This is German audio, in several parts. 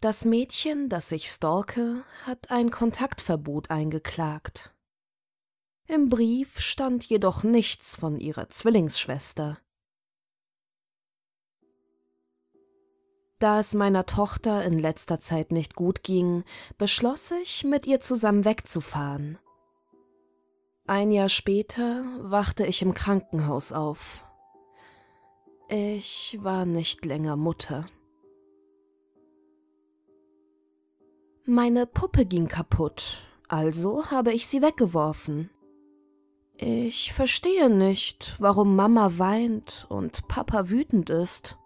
Das Mädchen, das ich stalke, hat ein Kontaktverbot eingeklagt. Im Brief stand jedoch nichts von ihrer Zwillingsschwester. Da es meiner Tochter in letzter Zeit nicht gut ging, beschloss ich, mit ihr zusammen wegzufahren. Ein Jahr später wachte ich im Krankenhaus auf. Ich war nicht länger Mutter. Meine Puppe ging kaputt, also habe ich sie weggeworfen. Ich verstehe nicht, warum Mama weint und Papa wütend ist.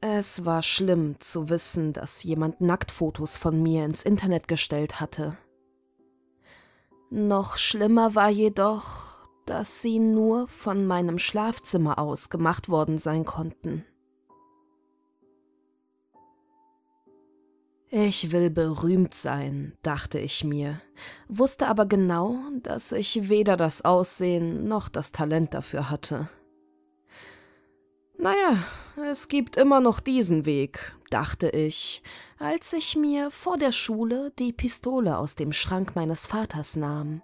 Es war schlimm zu wissen, dass jemand Nacktfotos von mir ins Internet gestellt hatte. Noch schlimmer war jedoch, dass sie nur von meinem Schlafzimmer aus gemacht worden sein konnten. Ich will berühmt sein, dachte ich mir, wusste aber genau, dass ich weder das Aussehen noch das Talent dafür hatte. Naja, es gibt immer noch diesen Weg, dachte ich, als ich mir vor der Schule die Pistole aus dem Schrank meines Vaters nahm.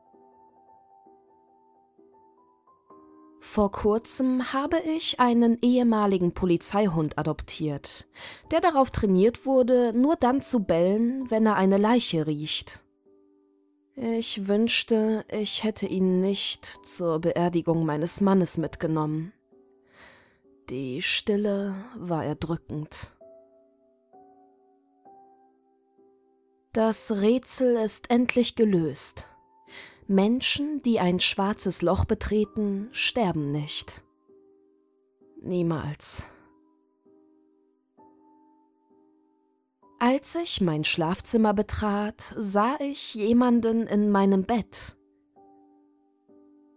Vor kurzem habe ich einen ehemaligen Polizeihund adoptiert, der darauf trainiert wurde, nur dann zu bellen, wenn er eine Leiche riecht. Ich wünschte, ich hätte ihn nicht zur Beerdigung meines Mannes mitgenommen. Die Stille war erdrückend. Das Rätsel ist endlich gelöst. Menschen, die ein schwarzes Loch betreten, sterben nicht. Niemals. Als ich mein Schlafzimmer betrat, sah ich jemanden in meinem Bett.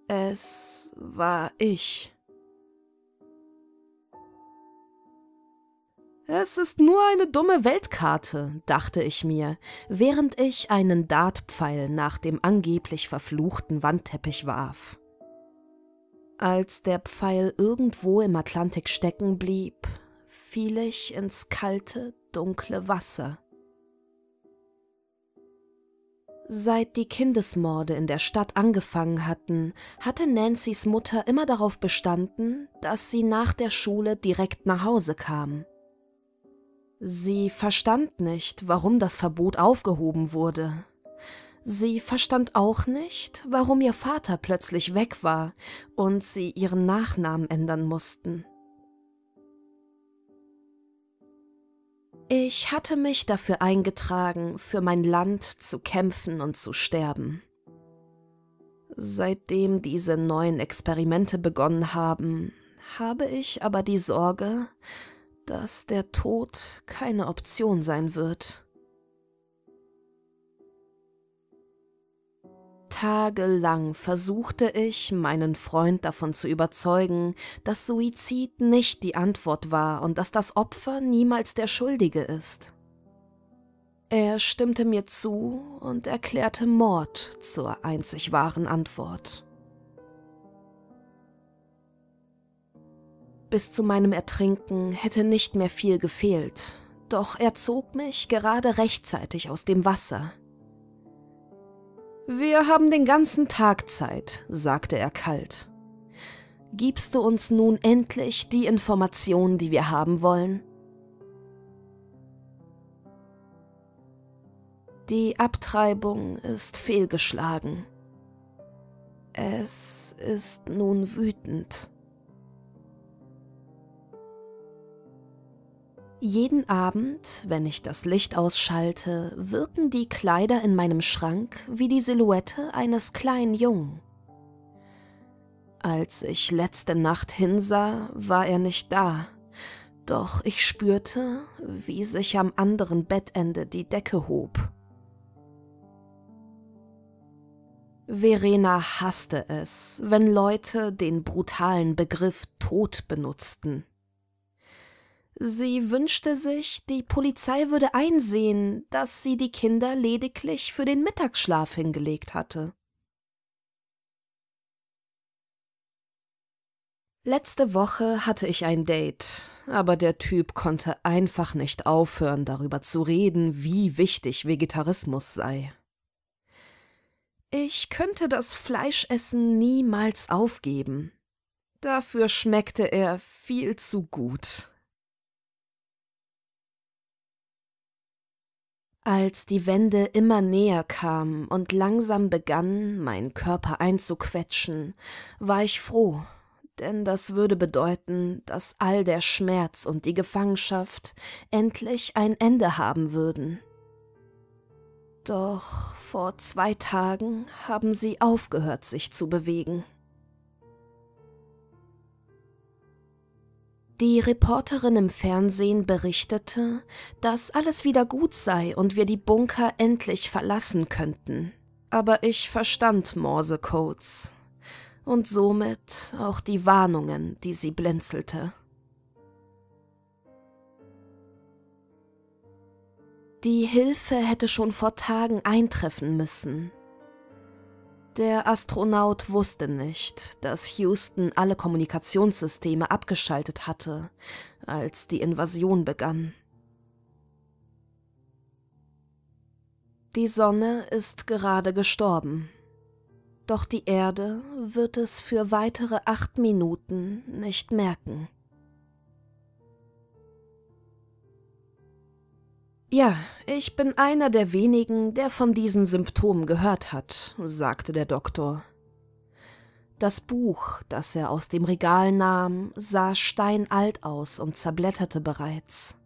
Es war ich. Es ist nur eine dumme Weltkarte, dachte ich mir, während ich einen Dartpfeil nach dem angeblich verfluchten Wandteppich warf. Als der Pfeil irgendwo im Atlantik stecken blieb, fiel ich ins kalte, dunkle Wasser. Seit die Kindesmorde in der Stadt angefangen hatten, hatte Nancys Mutter immer darauf bestanden, dass sie nach der Schule direkt nach Hause kam. Sie verstand nicht, warum das Verbot aufgehoben wurde. Sie verstand auch nicht, warum ihr Vater plötzlich weg war und sie ihren Nachnamen ändern mussten. Ich hatte mich dafür eingetragen, für mein Land zu kämpfen und zu sterben. Seitdem diese neuen Experimente begonnen haben, habe ich aber die Sorge, dass der Tod keine Option sein wird. Tagelang versuchte ich, meinen Freund davon zu überzeugen, dass Suizid nicht die Antwort war und dass das Opfer niemals der Schuldige ist. Er stimmte mir zu und erklärte Mord zur einzig wahren Antwort. Bis zu meinem Ertrinken hätte nicht mehr viel gefehlt, doch er zog mich gerade rechtzeitig aus dem Wasser. Wir haben den ganzen Tag Zeit, sagte er kalt. Gibst du uns nun endlich die Informationen, die wir haben wollen? Die Abtreibung ist fehlgeschlagen. Es ist nun wütend. Jeden Abend, wenn ich das Licht ausschalte, wirken die Kleider in meinem Schrank wie die Silhouette eines kleinen Jungen. Als ich letzte Nacht hinsah, war er nicht da, doch ich spürte, wie sich am anderen Bettende die Decke hob. Verena hasste es, wenn Leute den brutalen Begriff Tod benutzten. Sie wünschte sich, die Polizei würde einsehen, dass sie die Kinder lediglich für den Mittagsschlaf hingelegt hatte. Letzte Woche hatte ich ein Date, aber der Typ konnte einfach nicht aufhören, darüber zu reden, wie wichtig Vegetarismus sei. Ich könnte das Fleischessen niemals aufgeben. Dafür schmeckte er viel zu gut. Als die Wände immer näher kamen und langsam begannen, meinen Körper einzuquetschen, war ich froh, denn das würde bedeuten, dass all der Schmerz und die Gefangenschaft endlich ein Ende haben würden. Doch vor zwei Tagen haben sie aufgehört, sich zu bewegen. Die Reporterin im Fernsehen berichtete, dass alles wieder gut sei und wir die Bunker endlich verlassen könnten. Aber ich verstand Morsecodes und somit auch die Warnungen, die sie blinzelte. Die Hilfe hätte schon vor Tagen eintreffen müssen. Der Astronaut wusste nicht, dass Houston alle Kommunikationssysteme abgeschaltet hatte, als die Invasion begann. Die Sonne ist gerade gestorben. Doch die Erde wird es für weitere acht Minuten nicht merken. Ja, ich bin einer der wenigen, der von diesen Symptomen gehört hat, sagte der Doktor. Das Buch, das er aus dem Regal nahm, sah steinalt aus und zerblätterte bereits.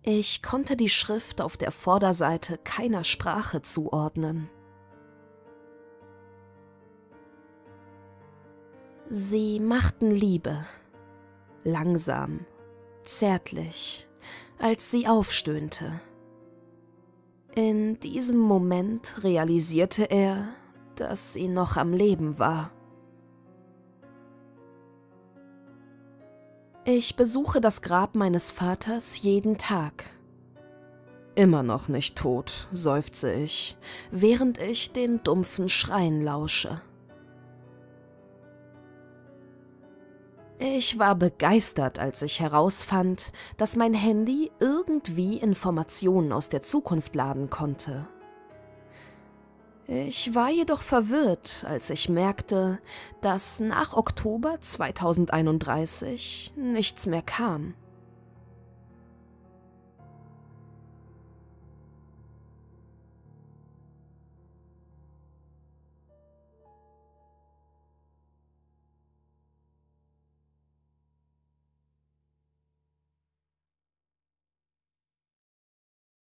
Ich konnte die Schrift auf der Vorderseite keiner Sprache zuordnen. Sie machten Liebe, langsam, zärtlich, als sie aufstöhnte. In diesem Moment realisierte er, dass sie noch am Leben war. Ich besuche das Grab meines Vaters jeden Tag. Immer noch nicht tot, seufze ich, während ich den dumpfen Schreien lausche. Ich war begeistert, als ich herausfand, dass mein Handy irgendwie Informationen aus der Zukunft laden konnte. Ich war jedoch verwirrt, als ich merkte, dass nach Oktober 2031 nichts mehr kam.